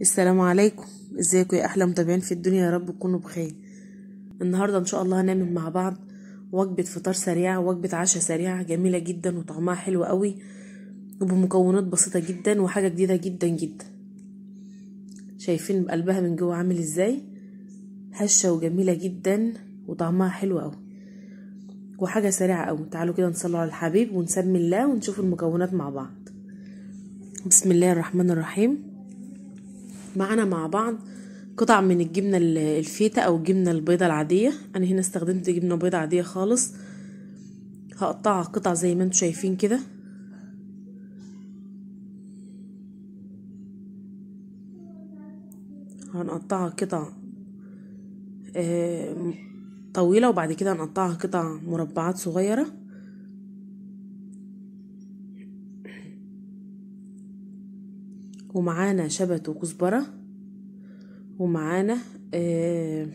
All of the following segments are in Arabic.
السلام عليكم. ازيكم يا أحلى متابعين في الدنيا؟ يا رب تكونوا بخير. النهارده إن شاء الله هنعمل مع بعض وجبة فطار سريعة وجبة عشاء سريعة جميلة جدا وطعمها حلو قوي وبمكونات بسيطة جدا وحاجة جديدة جدا جدا. شايفين قلبها من جوه عامل إزاي؟ هشة وجميلة جدا وطعمها حلو قوي وحاجة سريعة قوي. تعالوا كده نصلوا على الحبيب ونسمي الله ونشوف المكونات مع بعض. بسم الله الرحمن الرحيم. معانا مع بعض قطع من الجبنة الفيتا أو الجبنة البيضة العادية. أنا هنا استخدمت جبنة بيضة عادية خالص. هقطعها قطع زي ما أنتم شايفين كده. هنقطعها قطع آه طويلة وبعد كده هنقطعها قطع مربعات صغيرة. ومعانا شبت وكزبرة ومعانا آه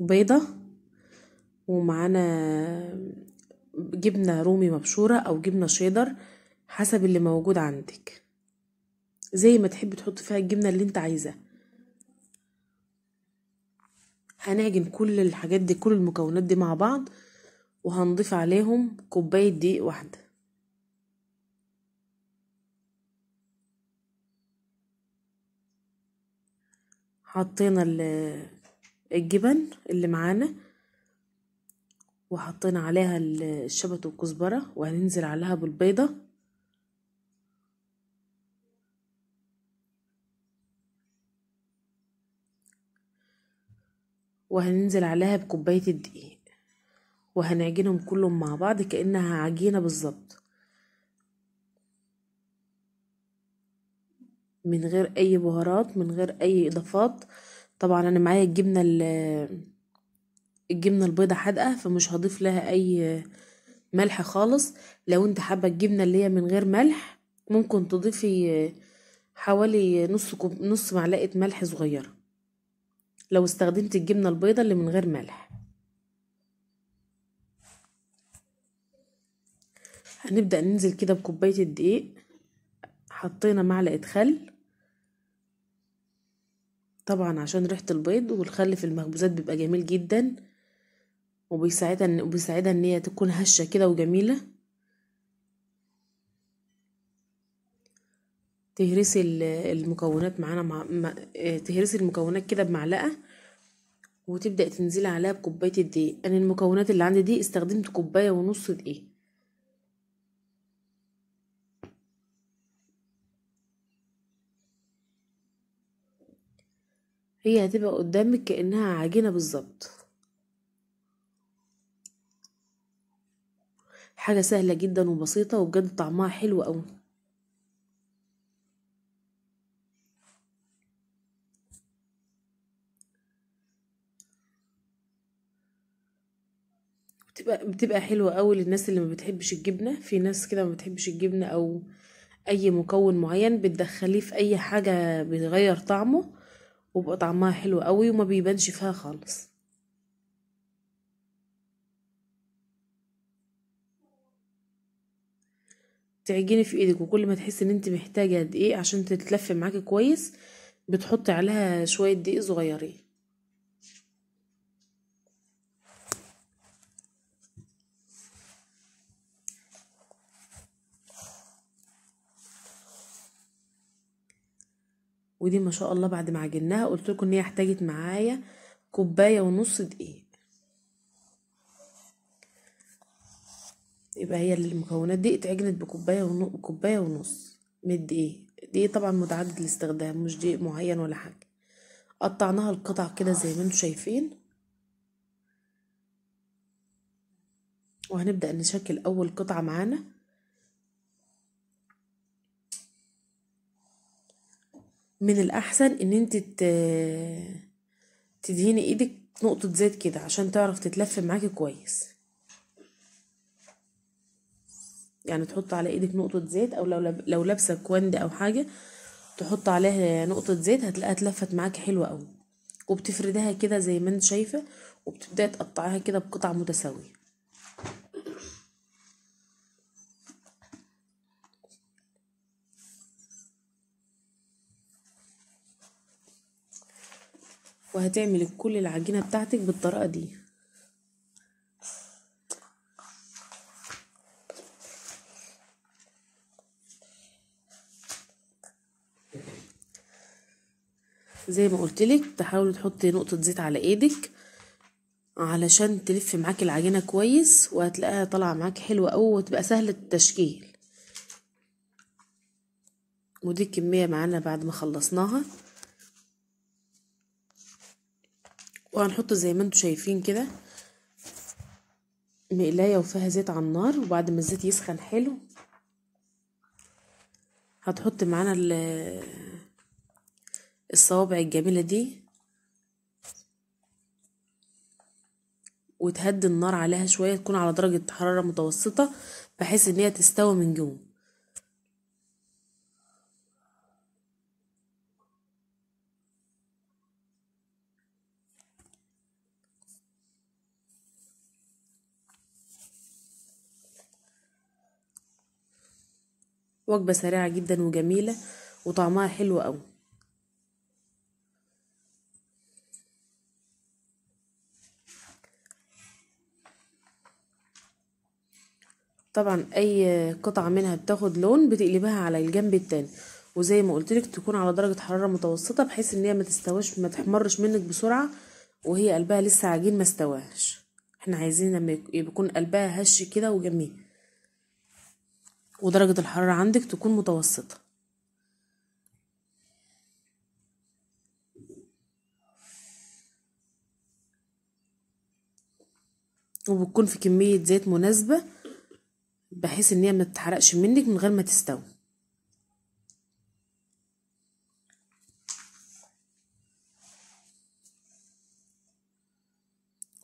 بيضة ومعانا جبنة رومي مبشورة أو جبنة شيدر حسب اللي موجود عندك. زي ما تحب تحط فيها الجبنة اللي انت عايزاه هنعجن كل الحاجات دي كل المكونات دي مع بعض وهنضيف عليهم كوباية دقيق واحدة. حطينا الجبن اللي معانا وحطينا عليها الشبت والكزبرة وهننزل عليها بالبيضة. وهننزل عليها بكوباية الدقيق وهنعجنهم كلهم مع بعض كأنها عجينة بالظبط. من غير أي بهارات من غير أي إضافات. طبعا أنا معايا الجبنة الجبنة البيضة حادقة فمش هضيف لها أي ملح خالص. لو أنت حابة الجبنة اللي هي من غير ملح ممكن تضيفي حوالي نص كوب نص معلقة ملح صغيرة. لو استخدمت الجبنة البيضة اللي من غير ملح. هنبدأ ننزل كده بكوباية الدقيق. حطينا معلقة خل. طبعا عشان ريحة البيض والخل في المخبوزات بيبقى جميل جدا. وبيساعدها وبيساعدها إن هي تكون هشة كده وجميلة. تهرسي المكونات معانا مع... تهرسي المكونات كده بمعلقة وتبدأ تنزلي عليها بكوباية الدقيق. أنا المكونات اللي عندي دي استخدمت كوباية ونص دقيق. هي هتبقى قدامك كأنها عجينة بالظبط. حاجة سهلة جدا وبسيطة وبجد طعمها حلو أوي. بتبقى بتبقى حلوة أوي للناس اللي ما بتحبش الجبنة. في ناس كده ما بتحبش الجبنة أو أي مكون معين بتدخليه في أي حاجة بتغير طعمه. وبقى طعمها حلو قوي وما بيبانش فيها خالص. تعجني في إيدك وكل ما تحسي ان انت محتاجة دقيق عشان تتلف معاكي كويس بتحطي عليها شوية دقيق صغيرين. ودي ما شاء الله بعد ما عجناها قلت لكم إن هي احتاجت معايا كوباية ونص دقيق. يبقى هي المكونات دي اتعجنت بكوباية ونص كوباية ونص من الدقيق. دقيق طبعا متعدد الاستخدام مش دقيق معين ولا حاجة. قطعناها القطع كده زي ما أنتم شايفين. وهنبدأ نشكل أول قطعة معانا. من الأحسن إن أنت تدهني إيدك نقطة زيت كده عشان تعرف تتلف معاكي كويس. يعني تحط على إيدك نقطة زيت أو لو لو لابسة كواندي أو حاجة تحط عليها نقطة زيت هتلاقيها اتلفت معاكي حلوة قوي وبتفردها كده زي ما أنت شايفة وبتبدأي تقطعيها كده بقطع متساوية. وهتعملي كل العجينة بتاعتك بالطريقة دي. زي ما قلتلك تحاولي تحطي نقطة زيت على إيدك علشان تلف معاكي العجينة كويس وهتلاقيها طالعة معاكي حلوة أوي وتبقى سهلة التشكيل. ودي الكمية معانا بعد ما خلصناها. وهنحط زي ما أنتوا شايفين كده مقلاية وفيها زيت على النار وبعد ما الزيت يسخن حلو هتحط معانا الصوابع الجميلة دي وتهدي النار عليها شوية تكون على درجة حرارة متوسطة بحيث إن هي تستوي من جوه. وجبة سريعة جدا وجميلة وطعمها حلو قوي طبعا أي قطعة منها بتاخد لون بتقلبها على الجنب التاني وزي ما قلتلك تكون على درجة حرارة متوسطة بحيث إن هي ما تستواش ما تحمرش منك بسرعة وهي قلبها لسه عجين ما استواش. إحنا عايزين لما يكون قلبها هش كده وجميل. ودرجة الحرارة عندك تكون متوسطة. وبتكون في كمية زيت مناسبة بحيث إن هي ما تتحرقش منك من غير ما تستوي.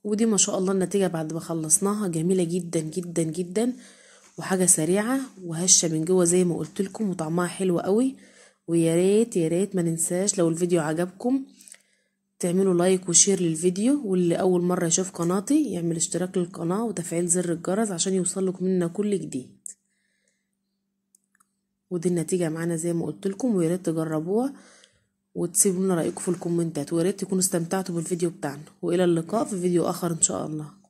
ودي ما شاء الله النتيجة بعد ما خلصناها جميلة جدا جدا جدا. وحاجة سريعة وهشة من جوه زي ما قلت لكم وطعمها حلو قوي. ويا ريت يا ريت ما ننساش لو الفيديو عجبكم تعملوا like و share للفيديو واللي أول مرة يشوف قناتي يعمل اشتراك للقناة وتفعيل زر الجرس عشان يوصلكم منا كل جديد. ودي النتيجة معانا زي ما قلت لكم تجربوها وتسيبوا لنا رأيكم في الكومنتات ويا ريت تكونوا استمتعتوا بالفيديو بتاعنا. وإلى اللقاء في فيديو آخر إن شاء الله.